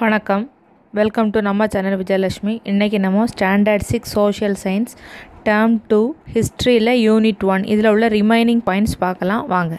வணக்கம். Welcome to நம்ம channel Vijayalakshmi. இன்றைக்கி நம்ம standard six social science term two ஹிஸ்ட்ரியில் யூனிட் ஒன் இதில் உள்ள ரிமைனிங் பாயிண்ட்ஸ் பார்க்கலாம். வாங்க.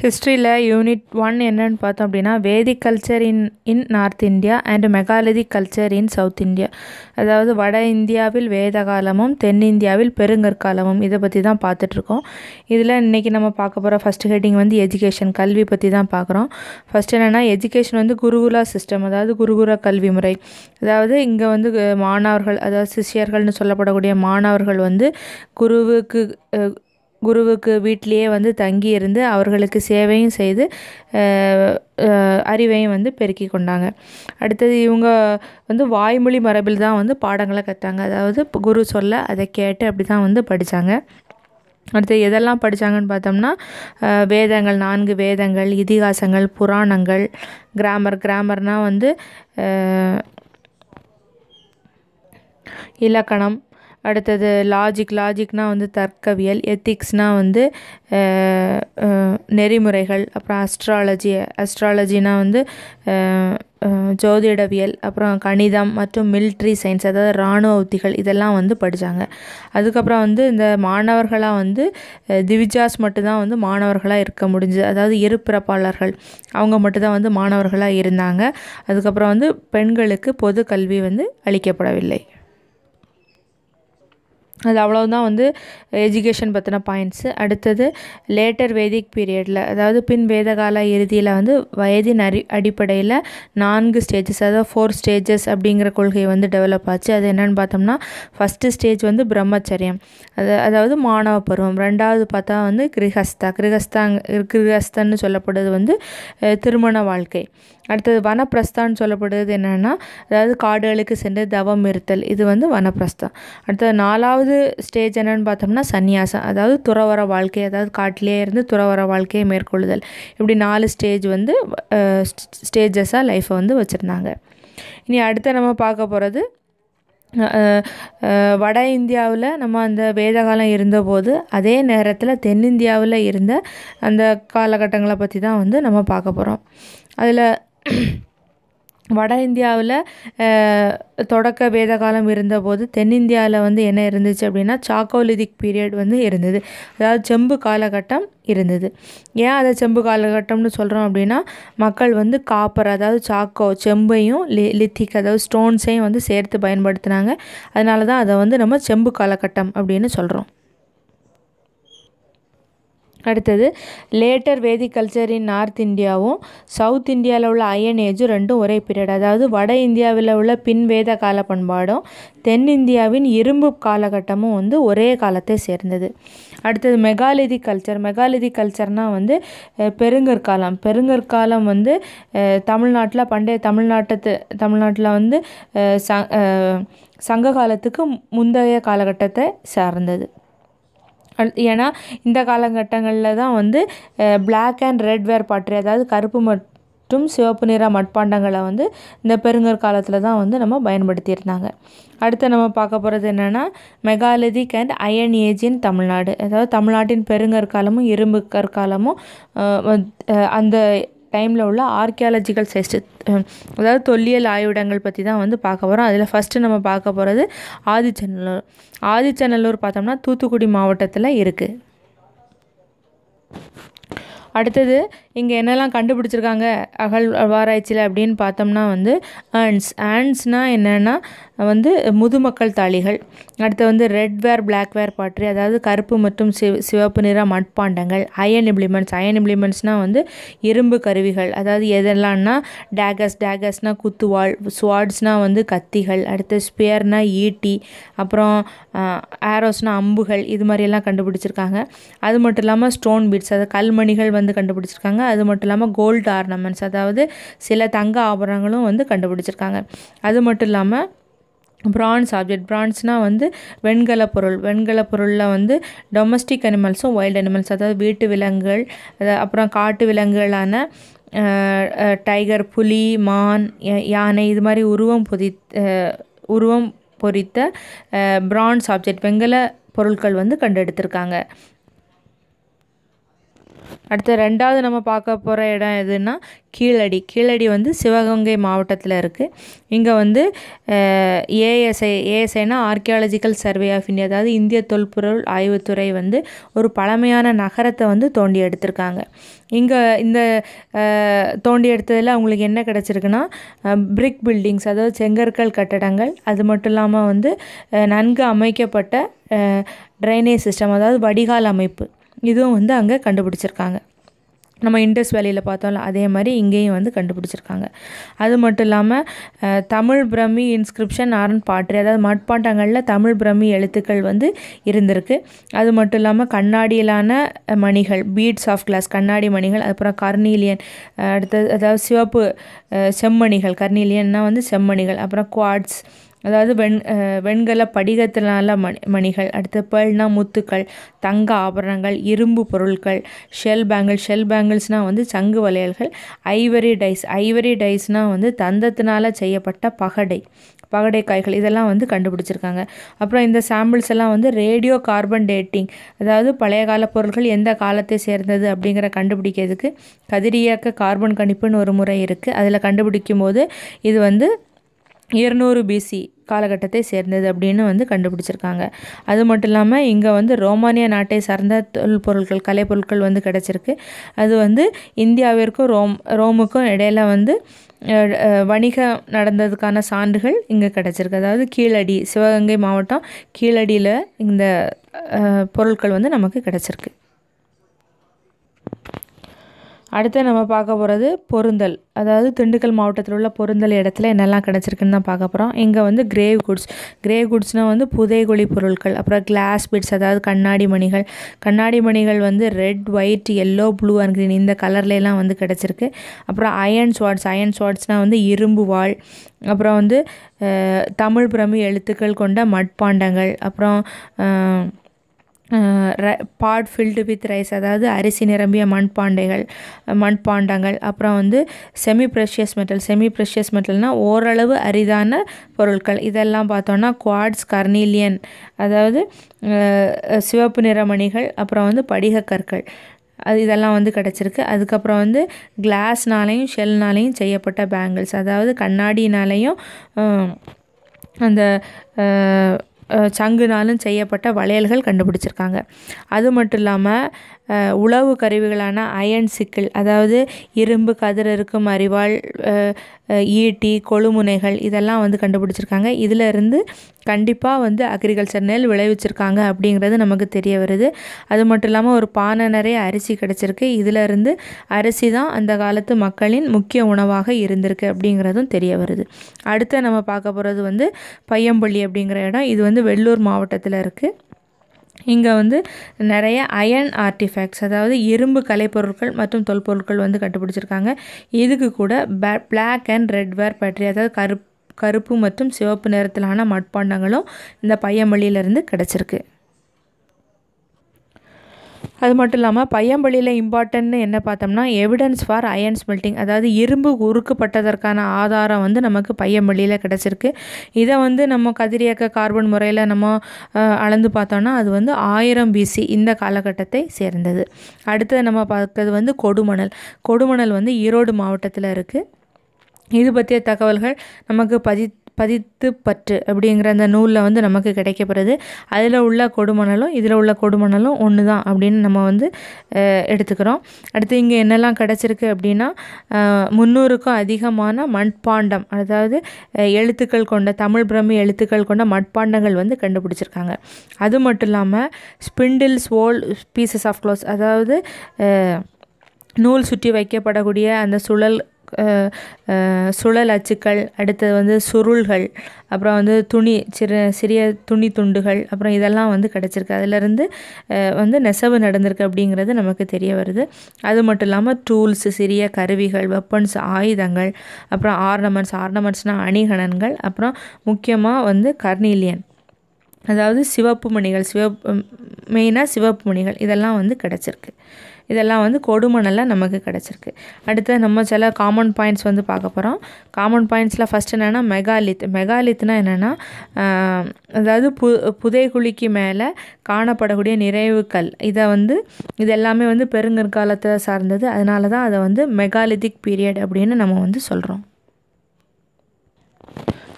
ஹிஸ்ட்ரியில் யூனிட் ஒன் என்னன்னு பார்த்தோம் அப்படின்னா Vedic culture in in North India and megalithic culture in South India அதாவது வட இந்தியாவில் வேத காலமும் தென்னிந்தியாவில் பெருங்கற்காலமும் இதை பற்றி தான் பார்த்துட்ருக்கோம் இதில் இன்றைக்கி நம்ம பார்க்க போகிற ஃபஸ்ட் ஹெட்டிங் வந்து எஜுகேஷன் கல்வி பற்றி தான் பார்க்குறோம். ஃபஸ்ட் என்னென்னா எஜுகேஷன் வந்து குருகுலா சிஸ்டம் அதாவது குருகுல கல்வி முறை. அதாவது இங்கே வந்து மாணவர்கள் அதாவது சிஷ்யர்கள்னு சொல்லப்படக்கூடிய மாணவர்கள் வந்து குருவுக்கு குருவுக்கு வீட்டிலேயே வந்து தங்கி இருந்து அவர்களுக்கு சேவையும் செய்து அறிவையும் வந்து பெருக்கி கொண்டாங்க. அடுத்தது இவங்க வந்து வாய்மொழி மரபில் தான் வந்து பாடங்களை கற்றாங்க அதாவது குரு சொல்ல அதை கேட்டு அப்படி தான் வந்து படித்தாங்க அடுத்து எதெல்லாம் படித்தாங்கன்னு பார்த்தோம்னா வேதங்கள் நான்கு வேதங்கள் இதிகாசங்கள் புராணங்கள் கிராமர். கிராமர்னால் வந்து இலக்கணம் அடுத்தது லாஜிக் லாஜிக்னால் வந்து தர்க்கவியல் எத்திக்ஸ்னால் வந்து நெறிமுறைகள் அப்புறம் அஸ்ட்ராலஜி அஸ்ட்ராலஜினா வந்து ஜோதிடவியல் அப்புறம் கணிதம் மற்றும் மிலிட்ரி சயின்ஸ் அதாவது இராணுவ உத்திகள் இதெல்லாம் வந்து படித்தாங்க அதுக்கப்புறம் வந்து இந்த மாணவர்களாக வந்து திவிஜாஸ் மட்டும்தான் வந்து மாணவர்களாக இருக்க முடிஞ்சுது. அதாவது இரு பிறப்பாளர்கள் அவங்க மட்டும்தான் வந்து மாணவர்களாக இருந்தாங்க. அதுக்கப்புறம் வந்து பெண்களுக்கு பொது கல்வி வந்து அளிக்கப்படவில்லை. அது அவ்வளோதான் வந்து எஜுகேஷன் பற்றின பாயிண்ட்ஸு அடுத்தது லேட்டர் வேதிக் பீரியடில் அதாவது பின் வேதகால இறுதியில் வந்து வயதின் அரி அடிப்படையில் நான்கு ஸ்டேஜஸ் அதாவது ஃபோர் ஸ்டேஜஸ் அப்படிங்கிற கொள்கை வந்து டெவலப் ஆச்சு. அது என்னென்னு பார்த்தோம்னா ஃபஸ்ட்டு ஸ்டேஜ் வந்து பிரம்மச்சரியம். அது அதாவது மாணவ பருவம். ரெண்டாவது பார்த்தா வந்து கிரகஸ்தா. கிரகஸ்தாங் கிரகஸ்தன்னு சொல்லப்படுறது வந்து திருமண வாழ்க்கை. அடுத்தது வனப்பிரஸ்தான்னு சொல்லப்படுறது என்னென்னா அதாவது காடுகளுக்கு சென்று தவம் இருத்தல். இது வந்து வனப்பிரஸ்தம் அடுத்தது நாலாவது ஸ்டேஜ் என்னென்னு பார்த்தோம்னா சந்நியாசம் அதாவது துறவர வாழ்க்கை அதாவது காட்டிலே இருந்து துறவர வாழ்க்கையை மேற்கொள்ளுதல். இப்படி நாலு ஸ்டேஜ் வந்து ஸ்டேஜஸாக லைஃப்பை வந்து வச்சுருந்தாங்க. இனி அடுத்து நம்ம பார்க்க போகிறது வட இந்தியாவில் நம்ம அந்த வேதகாலம் இருந்தபோது அதே நேரத்தில் தென்னிந்தியாவில் இருந்த அந்த காலகட்டங்களை பற்றி தான் வந்து நம்ம பார்க்க போகிறோம் அதில் வட இந்தியாவில் தொடக்க வேத காலம் இருந்தபோது தென்னிந்தியாவில் வந்து என்ன இருந்துச்சு அப்படின்னா சாக்கோலிதிக் பீரியட் வந்து இருந்தது. அதாவது செம்பு காலகட்டம் இருந்தது. ஏன் அதை செம்பு காலகட்டம்னு சொல்கிறோம் அப்படின்னா மக்கள் வந்து காப்பர் அதாவது சாக்கோ செம்பையும் லி லித்திக் அதாவது ஸ்டோன்ஸையும் வந்து சேர்த்து பயன்படுத்தினாங்க. அதனால தான் அதை வந்து நம்ம செம்பு காலகட்டம் அப்படின்னு சொல்கிறோம் அடுத்தது later Vedic culture in North இந்தியாவும் சவுத் இந்தியாவில் உள்ள அயன் ஏஜும் ரெண்டும் ஒரே பீரியட். அதாவது வட இந்தியாவில் உள்ள பின் வேத கால பண்பாடும் தென்னிந்தியாவின் இரும்பு காலகட்டமும் வந்து ஒரே காலத்தை சேர்ந்தது. அடுத்தது மெகாலிதி கல்ச்சர். மெகாலிதி கல்ச்சர்னால் வந்து பெருங்கற்காலம் பெருங்கற்காலம் வந்து தமிழ்நாட்டில் பண்டைய தமிழ்நாட்டத்து தமிழ்நாட்டில் வந்து ச சங்க காலத்துக்கு முந்தைய காலகட்டத்தை சார்ந்தது. ஏன்னா இந்த காலகட்டங்களில் தான் வந்து black and red ware pottery அதாவது கருப்பு மற்றும் சிவப்பு நிற மட்பாண்டங்களை வந்து இந்த பெருங்கற்காலத்தில் தான் வந்து நம்ம பயன்படுத்தியிருந்தாங்க. அடுத்து நம்ம பார்க்க போகிறது என்னென்னா மெகாலிதிக் அண்ட் அயன் ஏஜின் தமிழ்நாடு. அதாவது தமிழ்நாட்டின் பெருங்கற்காலமும் இரும்பு கற்காலமும் அந்த டைமில் உள்ள ஆர்கியாலஜிக்கல் சைஸ்ட் அதாவது தொல்லியல் ஆய்விடங்கள் பற்றி தான் வந்து பார்க்க போகிறோம் அதில் ஃபஸ்ட்டு நம்ம பார்க்க போகிறது ஆதிச்சநல்லூர். ஆதிச்சநல்லூர் பார்த்தோம்னா தூத்துக்குடி மாவட்டத்தில் இருக்குது அடுத்தது இங்கே என்னெல்லாம் கண்டுபிடிச்சிருக்காங்க? அகழ்வாராய்ச்சியில் அப்படின்னு பார்த்தோம்னா வந்து ஆன்ஸ் ஆன்ஸ்னால் என்னென்னா வந்து முதுமக்கள் தாளிகள். அடுத்து வந்து ரெட் வேர் பிளாக் வேர் பாட்ரி அதாவது கருப்பு மற்றும் சிவ சிவப்பு நிற மட்பாண்டங்கள். அயன் இம்ப்ளிமெண்ட்ஸ் அயன் இம்ப்ளிமெண்ட்ஸ்னால் வந்து இரும்பு கருவிகள். அதாவது எதெல்லாம்னா டேகஸ் டேகஸ்னால் குத்துவாள் ஸ்வாட்ஸ்னால் வந்து கத்திகள். அடுத்து ஸ்பியர்னால் ஈட்டி. அப்புறம் ஆரோஸ்னால் அம்புகள். இது மாதிரியெல்லாம் கண்டுபிடிச்சிருக்காங்க. அது மட்டும் இல்லாமல் ஸ்டோன் பீட்ஸ் அதாவது கல்மணிகள் வந்து கண்டுபிடிச்சிருக்காங்க. அது மட்டும் இல்லாமல் கோல்டு ஆர்னமெண்ட்ஸ் அதாவது சில தங்க ஆபரணங்களும் வந்து கண்டுபிடிச்சிருக்காங்க. அது மட்டும் இல்லாமல் பிரான்ஸ் ஆப்ஜெக்ட் பிரான்ஸ்னால் வந்து வெண்கல பொருள். வெண்கல பொருளில் வந்து டொமஸ்டிக் அனிமல்ஸும் வைல்டு அனிமல்ஸ் அதாவது வீட்டு விலங்குகள் அப்புறம் காட்டு விலங்குகளான டைகர் புலி மான் யா- யானை இது மாதிரி உருவம் பொதி உருவம் பொறித்த பிரான்ஸ் ஆப்ஜெக்ட் வெண்கல பொருட்கள் வந்து கண்டெடுத்திருக்காங்க. அடுத்து ரெண்டாவது நம்ம பார்க்க போகிற இடம் எதுன்னா கீழடி. கீழடி வந்து சிவகங்கை மாவட்டத்தில் இருக்குது இங்கே வந்து ஏஎஸ்ஐ ஏஎஸ்ஐனா ஆர்கியாலஜிக்கல் சர்வே ஆஃப் இந்தியா அதாவது இந்திய தொல்பொருள் ஆய்வுத்துறை வந்து ஒரு பழமையான நகரத்தை வந்து தோண்டி எடுத்திருக்காங்க. இங்கே இந்த தோண்டி எடுத்ததில் அவங்களுக்கு என்ன கிடச்சிருக்குன்னா பிரிக் பில்டிங்ஸ் அதாவது செங்கற்கள் கட்டடங்கள். அது மட்டும் இல்லாமல் வந்து நன்கு அமைக்கப்பட்ட ட்ரைனேஜ் சிஸ்டம் அதாவது வடிகால் அமைப்பு. இதுவும் வந்து அங்கே கண்டுபிடிச்சிருக்காங்க. நம்ம இண்டஸ் வேலையில் பார்த்தோம்ல அதே மாதிரி இங்கேயும் வந்து கண்டுபிடிச்சிருக்காங்க. அது மட்டும் இல்லாமல் தமிழ் பிரம்மி இன்ஸ்கிரிப்ஷன் ஆரன் பாட்ரி அதாவது மட்பாண்டங்களில் தமிழ் பிரம்மி எழுத்துக்கள் வந்து இருந்திருக்கு. அது மட்டும் இல்லாமல் கண்ணாடியிலான மணிகள் பீட்ஸ் ஆஃப் கிளாஸ் கண்ணாடி மணிகள் அப்புறம் கர்னீலியன் அடுத்தது அதாவது சிவப்பு செம்மணிகள் கர்னீலியன்னா வந்து செம்மணிகள் அப்புறம் குவாட்ஸ் அதாவது வெண் வெண்கல படிகத்தினால மணி மணிகள் அடுத்து பேர்னா முத்துக்கள் தங்க ஆபரணங்கள் இரும்பு பொருட்கள் ஷெல் பேங்கிள் ஷெல் பேங்கிள்ஸ்னால் வந்து சங்கு வளையல்கள் ஐவரி டைஸ் ஐவரி டைஸ்னால் வந்து தந்தத்தினால் செய்யப்பட்ட பகடை பகடை காய்கள் இதெல்லாம் வந்து கண்டுபிடிச்சிருக்காங்க. அப்புறம் இந்த சாம்பிள்ஸ் எல்லாம் வந்து ரேடியோ கார்பன் டேட்டிங் அதாவது பழைய கால பொருட்கள் எந்த காலத்தை சேர்ந்தது அப்படிங்கிற கண்டுபிடிக்கிறதுக்கு கதிரியக்க கார்பன் கணிப்புன்னு ஒரு முறை இருக்குது அதில் கண்டுபிடிக்கும் போது இது வந்து இருநூறு பிசி காலகட்டத்தை சேர்ந்தது அப்படின்னு வந்து கண்டுபிடிச்சிருக்காங்க. அது மட்டும் இல்லாமல் இங்கே வந்து ரோமானிய நாட்டை சார்ந்த தொல்பொருட்கள் கலைப்பொருட்கள் வந்து கிடச்சிருக்கு. அது வந்து இந்தியாவிற்கும் ரோம் ரோமுக்கும் இடையில வந்து வணிகம் நடந்ததுக்கான சான்றுகள் இங்கே கிடச்சிருக்கு. அதாவது கீழடி சிவகங்கை மாவட்டம் கீழடியில் இந்த பொருட்கள் வந்து நமக்கு கிடச்சிருக்கு. அடுத்து நம்ம பார்க்க போகிறது பொருந்தல். அதாவது திண்டுக்கல் மாவட்டத்தில் உள்ள பொருந்தல் இடத்துல என்னெல்லாம் கிடச்சிருக்குன்னு தான் பார்க்க போகிறோம் இங்கே வந்து கிரேவ் குட்ஸ் கிரேவ் குட்ஸ்னால் வந்து புதைகுழி பொருட்கள் அப்புறம் கிளாஸ் பிட்ஸ் அதாவது கண்ணாடி மணிகள். கண்ணாடி மணிகள் வந்து red white yellow blue and green இந்த கலர்லலாம் வந்து கிடச்சிருக்கு. அப்புறம் அயன் ஸ்வாட்ஸ் அயன் ஸ்வாட்ஸ்னால் வந்து இரும்பு வாள். அப்புறம் வந்து தமிழ் பிரமி எழுத்துக்கள் கொண்ட மட்பாண்டங்கள். அப்புறம் பாட் ஃபில்டு வித் ரைஸ் அதாவது அரிசி நிரம்பிய மண்பாண்டைகள் மண்பாண்டங்கள் அப்புறம் வந்து semi precious metal semi precious மெட்டல்னால் ஓரளவு அரிதான பொருட்கள். இதெல்லாம் பார்த்தோன்னா குவாட்ஸ் கர்னீலியன் அதாவது சிவப்பு நிறமணிகள் அப்புறம் வந்து படிகக்கற்கள். அது இதெல்லாம் வந்து கிடச்சிருக்கு. அதுக்கப்புறம் வந்து கிளாஸ்னாலையும் ஷெல்னாலையும் செய்யப்பட்ட பேங்கிள்ஸ் அதாவது கண்ணாடினாலையும் அந்த சங்குனாலும் செய்யப்பட்ட வளையல்கள் கண்டுபிடிச்சிருக்காங்க. அது மட்டும் இல்லாமல் உளவு கருவிகளான அயன் சிக்கிள் அதாவது இரும்பு கதிர் இருக்கும் அறிவாள் ஈட்டி கொழுமுனைகள் இதெல்லாம் வந்து கண்டுபிடிச்சிருக்காங்க. இதில் இருந்து கண்டிப்பாக வந்து அக்ரிகல்ச்சர் நெல் விளைவிச்சிருக்காங்க அப்படிங்கிறது நமக்கு தெரிய வருது. அது மட்டும் இல்லாமல் ஒரு பானை நிறைய அரிசி கிடச்சிருக்கு. இதிலிருந்து அரிசி தான் அந்த காலத்து மக்களின் முக்கிய உணவாக இருந்திருக்கு அப்படிங்கிறதும் தெரிய வருது. அடுத்து நம்ம பார்க்க போகிறது வந்து பையம்பள்ளி அப்படிங்கிற இடம். இது வந்து வெள்ளூர் மாவட்டத்தில் இருக்குது இங்கே வந்து நிறைய அயன் ஆர்டிஃபேக்ட்ஸ் அதாவது இரும்பு கலைப்பொருட்கள் மற்றும் தொல்பொருட்கள் வந்து கண்டுபிடிச்சிருக்காங்க. இதுக்கு கூட பிளாக் அண்ட் ரெட் வேர் பற்றி அதாவது கருப் கருப்பு மற்றும் சிவப்பு நிறத்திலான மட்பாண்டங்களும் இந்த பையமொழியிலேருந்து கிடச்சிருக்கு. அது மட்டும் இல்லாமல் பையம்பள்ளியில் இம்பார்ட்டன்ட்னு என்ன பார்த்தோம்னா எவிடன்ஸ் ஃபார் அயன் ஸ்மெல்ட்டிங் அதாவது இரும்பு உருக்கப்பட்டதற்கான ஆதாரம் வந்து நமக்கு பையம்பள்ளியில் கிடச்சிருக்கு. இதை வந்து நம்ம கதிரியக்க கார்பன் முறையில் நம்ம அளந்து பார்த்தோம்னா அது வந்து ஆயிரம் பிசி இந்த காலகட்டத்தை சேர்ந்தது. அடுத்தது நம்ம பார்க்கறது வந்து கொடுமணல். கொடுமணல் வந்து ஈரோடு மாவட்டத்தில் இருக்குது இது பற்றிய தகவல்கள் நமக்கு பதி பதித்து பற்று அப்படிங்கிற அந்த நூலில் வந்து நமக்கு கிடைக்கப்படுது. அதில் உள்ள கொடுமணலும் இதில் உள்ள கொடுமணலும் ஒன்று தான் அப்படின்னு நம்ம வந்து எடுத்துக்கிறோம். அடுத்து இங்கே என்னெல்லாம் கிடச்சிருக்கு அப்படின்னா முந்நூறுக்கும் அதிகமான மண்பாண்டம் அதாவது எழுத்துக்கள் கொண்ட தமிழ் பிரம்மி எழுத்துக்கள் கொண்ட மட்பாண்டங்கள் வந்து கண்டுபிடிச்சிருக்காங்க. அது மட்டும் இல்லாமல் spindles whorl pieces of cloth அதாவது நூல் சுற்றி வைக்கப்படக்கூடிய அந்த சுழல் சுழல் அச்சுக்கள் அடுத்தது வந்து சுருள்கள் அப்புறம் வந்து துணி சிறு சிறிய துணி துண்டுகள் அப்புறம் இதெல்லாம் வந்து கிடச்சிருக்கு. அதிலிருந்து வந்து நெசவு நடந்திருக்கு அப்படிங்கிறது நமக்கு தெரிய வருது. அது மட்டும் இல்லாமல் டூல்ஸ் சிறிய கருவிகள் வெப்பன்ஸ் ஆயுதங்கள் அப்புறம் ஆர்னமெண்ட்ஸ் ஆர்னமெண்ட்ஸ்னால் அணிகலன்கள் அப்புறம் முக்கியமாக வந்து கர்னீலியன். அதாவது சிவப்பு மணிகள் சிவப்பு மெயினாக சிவப்பு மணிகள் இதெல்லாம் வந்து கிடச்சிருக்கு. இதெல்லாம் வந்து கொடுமணலில் நமக்கு கிடச்சிருக்கு. அடுத்து நம்ம சில காமன் பாயிண்ட்ஸ் வந்து பார்க்க போகிறோம் காமன் பாயிண்ட்ஸில் ஃபஸ்ட் என்னென்னா மெகாலித் மெகாலித்னா என்னென்னா அதாவது பு புதைகுழிக்கு மேலே காணப்படக்கூடிய நிறைவுக்கல் இதை வந்து இது எல்லாமே வந்து பெருங்கற்காலத்தை சார்ந்தது. அதனால தான் அதை வந்து மெகாலித்திக் பீரியட் அப்படின்னு நம்ம வந்து சொல்கிறோம்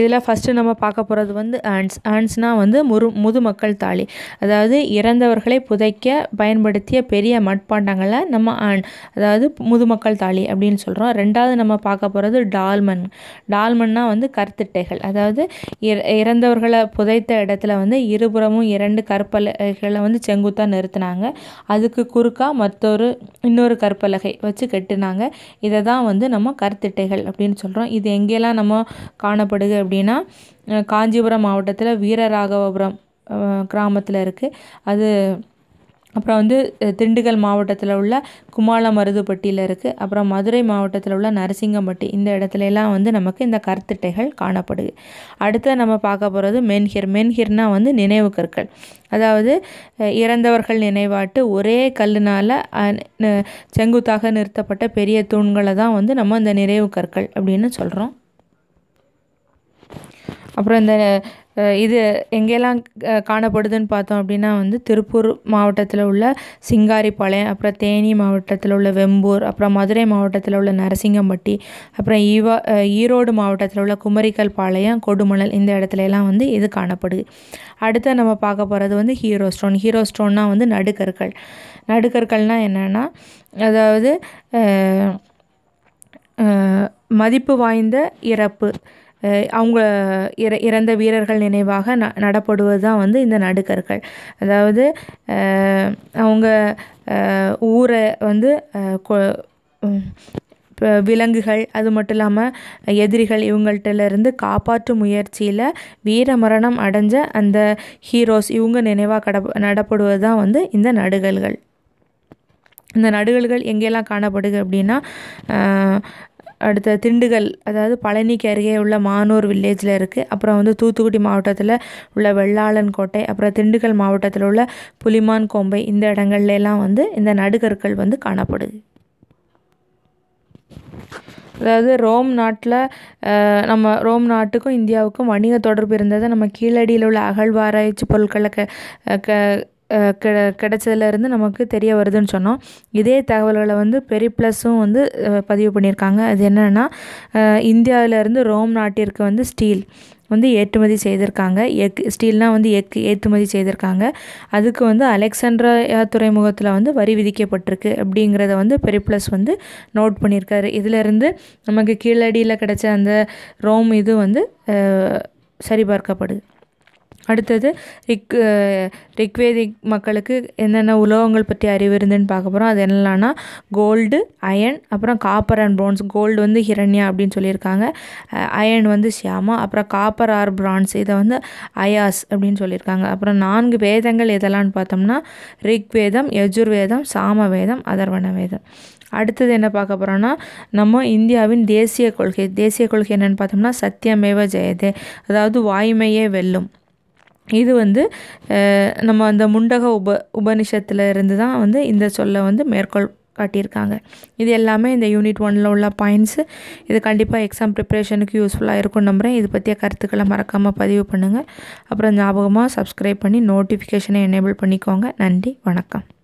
இதில் ஃபஸ்ட்டு நம்ம பார்க்க போகிறது வந்து ஆன்ஸ் ஆன்ஸ்னால் வந்து முரு முதுமக்கள் தாலி. அதாவது இறந்தவர்களை புதைக்க பயன்படுத்திய பெரிய மட்பாண்டங்களை நம்ம ஆண் அதாவது முதுமக்கள் தாலி அப்படின்னு சொல்கிறோம் ரெண்டாவது நம்ம பார்க்க போகிறது டால்மன். டால்மன்னா வந்து கற்திட்டைகள் அதாவது இறந்தவர்களை புதைத்த இடத்துல வந்து இருபுறமும் இரண்டு கற்பலகைகளை வந்து செங்குத்தாக நிறுத்தினாங்க. அதுக்கு குறுக்கா மற்றொரு இன்னொரு கற்பலகை வச்சு கட்டினாங்க. இதை தான் வந்து நம்ம கற்திட்டைகள் அப்படின்னு சொல்கிறோம் இது எங்கெல்லாம் நம்ம காணப்படுது அப்படின்னா காஞ்சிபுரம் மாவட்டத்தில் வீரராகவபுரம் கிராமத்தில் இருக்குது அது அப்புறம் வந்து திண்டுக்கல் மாவட்டத்தில் உள்ள குமாலமருதுப்பட்டியில் இருக்குது அப்புறம் மதுரை மாவட்டத்தில் உள்ள நரசிங்கம்பட்டி. இந்த இடத்துலலாம் வந்து நமக்கு இந்த கருத்திட்டைகள் காணப்படுது. அடுத்து நம்ம பார்க்க போகிறது மென்ஹிர். மென்ஹிர்னால் வந்து நினைவு கற்கள். அதாவது இறந்தவர்கள் நினைவாட்டு ஒரே கல்லுனால் செங்குத்தாக நிறுத்தப்பட்ட பெரிய தூண்களை தான் வந்து நம்ம இந்த நினைவு கற்கள் அப்படின்னு சொல்கிறோம் அப்புறம் இந்த இது எங்கெல்லாம் காணப்படுதுன்னு பார்த்தோம் அப்படின்னா வந்து திருப்பூர் மாவட்டத்தில் உள்ள சிங்காரிப்பாளையம் அப்புறம் தேனி மாவட்டத்தில் உள்ள வெம்பூர் அப்புறம் மதுரை மாவட்டத்தில் உள்ள நரசிங்கம்பட்டி அப்புறம் ஈவா ஈரோடு மாவட்டத்தில் உள்ள குமரிக்கல் பாளையம் கொடுமணல் இந்த இடத்துல எல்லாம் வந்து இது காணப்படுது. அடுத்து நம்ம பார்க்க போகிறது வந்து ஹீரோ ஸ்டோன். ஹீரோ ஸ்டோன்னா வந்து நடுக்கற்கள். நடுக்கற்கள்னால் என்னென்னா அதாவது மதிப்பு வாய்ந்த இறப்பு. அவங்க இற இறந்த வீரர்கள் நினைவாக ந நடப்படுவது தான் வந்து இந்த நடுக்கற்கள் அதாவது அவங்க ஊரை வந்து இப்போ விலங்குகள் அது மட்டும் இல்லாமல் எதிரிகள் இவங்கள்ட்டிலேருந்து காப்பாற்றும் முயற்சியில் வீர மரணம் அடைஞ்ச அந்த ஹீரோஸ் இவங்க நினைவாக கட நடப்படுவது தான் வந்து இந்த நடுகல்கள் இந்த நடுகல்கள் எங்கெல்லாம் காணப்படுது அப்படின்னா அடுத்த திண்டுக்கல் அதாவது பழனிக்கு அருகே உள்ள மானூர் வில்லேஜில் இருக்குது அப்புறம் வந்து தூத்துக்குடி மாவட்டத்தில் உள்ள வெள்ளாளன் கோட்டை அப்புறம் திண்டுக்கல் மாவட்டத்தில் உள்ள புலிமான் கோம்பை இந்த இடங்கள்லாம் வந்து இந்த நடுகற்கள் வந்து காணப்படுது. அதாவது ரோம் நாட்டில் நம்ம ரோம் நாட்டுக்கும் இந்தியாவுக்கும் வணிக தொடர்பு இருந்ததை நம்ம கீழடியில் உள்ள அகழ்வாராய்ச்சி பொருட்களை க க கிட கிடைச்சதுலேருந்து நமக்கு தெரிய வருதுன்னு சொன்னோம். இதே தகவல்களை வந்து பெரிப்ளஸும் வந்து பதிவு பண்ணியிருக்காங்க. அது என்னென்னா இந்தியாவிலேருந்து ரோம் நாட்டிற்கு வந்து ஸ்டீல் வந்து ஏற்றுமதி செய்திருக்காங்க. எக் ஸ்டீல்னால் வந்து எக் ஏற்றுமதி செய்திருக்காங்க. அதுக்கு வந்து அலெக்சாண்ட்ரியா துறைமுகத்தில் வந்து வரி விதிக்கப்பட்டிருக்கு அப்படிங்கிறத வந்து பெரிப்ளஸ் வந்து நோட் பண்ணியிருக்காரு. இதிலிருந்து நமக்கு கீழடியில் கிடச்ச அந்த ரோம் இது வந்து சரிபார்க்கப்படுது. அடுத்தது ரிக் ரிக்வேதிக் மக்களுக்கு என்னென்ன உலோகங்கள் பற்றி அறிவு இருந்துன்னு பார்க்க போகிறோம் அது என்னென்னா கோல்டு அயன் அப்புறம் காப்பர் அண்ட் ப்ரான்ஸ். கோல்டு வந்து ஹிரண்யா அப்படின்னு சொல்லியிருக்காங்க. அயன் வந்து ஷியாமா அப்புறம் காப்பர் ஆர் பிரான்ஸ். இதை வந்து அயாஸ் அப்படின்னு சொல்லியிருக்காங்க. அப்புறம் நான்கு வேதங்கள் எதெல்லாம்னு பார்த்தோம்னா ரிக்வேதம் யஜுர்வேதம் சாம வேதம் அதர்வண வேதம் அடுத்தது என்ன பார்க்க போகிறோன்னா நம்ம இந்தியாவின் தேசிய கொள்கை. தேசிய கொள்கை என்னென்னு பார்த்தோம்னா சத்தியமேவ ஜெயதே. அதாவது வாய்மையே வெல்லும். இது வந்து நம்ம அந்த முண்டக உப உபனிஷத்தில் இருந்து தான் வந்து இந்த சொல்லை வந்து மேற்கோள் காட்டியிருக்காங்க. இது எல்லாமே இந்த யூனிட் ஒனில் உள்ள பாயிண்ட்ஸு இது கண்டிப்பாக எக்ஸாம் ப்ரிப்ரேஷனுக்கு யூஸ்ஃபுல்லாக இருக்கும் நம்புகிறேன் இது பற்றிய கருத்துக்களை மறக்காமல் பதிவு பண்ணுங்கள் அப்புறம் ஞாபகமாக சப்ஸ்கிரைப் பண்ணி நோட்டிஃபிகேஷனை எனேபிள் பண்ணிக்கோங்க. நன்றி வணக்கம்.